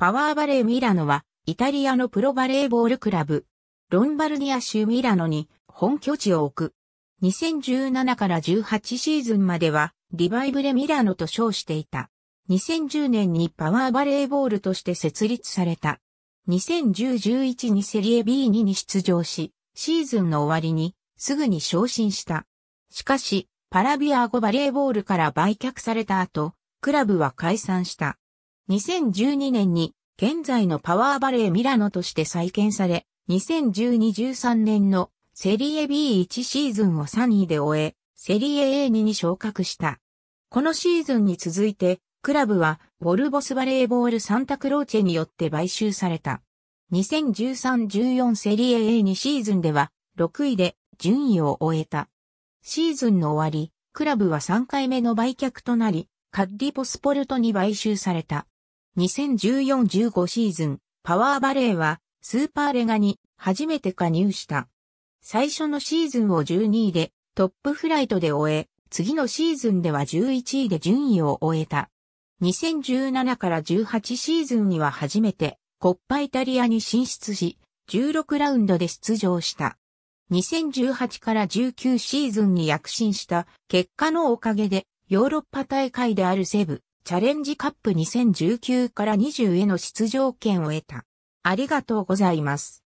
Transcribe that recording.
パワーバレーミラノは、イタリアのプロバレーボールクラブ、ロンバルディア州ミラノに本拠地を置く。2017から18シーズンまでは、リバイブレミラノと称していた。2010年にパワーバレーボールとして設立された。2010-11にセリエ B2 に出場し、シーズンの終わりにすぐに昇進した。しかし、パラビアーゴバレーボールから売却された後、クラブは解散した。2012年に現在のパワーバレーミラノとして再建され、2012-13年のセリエ B1 シーズンを3位で終え、セリエ A2 に昇格した。このシーズンに続いて、クラブは、ボルボスバレーボールサンタクローチェによって買収された。2013-14セリエ A2 シーズンでは、6位で順位を終えた。シーズンの終わり、クラブは3回目の売却となり、カッディポスポルトに買収された。2014-15シーズン、パワーバレーはスーパーレガに初めて加入した。最初のシーズンを12位でトップフライトで終え、次のシーズンでは11位で順位を終えた。2017から18シーズンには初めてコッパイタリアに進出し、16ラウンドで出場した。2018から19シーズンに躍進した結果のおかげでヨーロッパ大会であるセブ、チャレンジカップ2019から20への出場権を得た。ありがとうございます。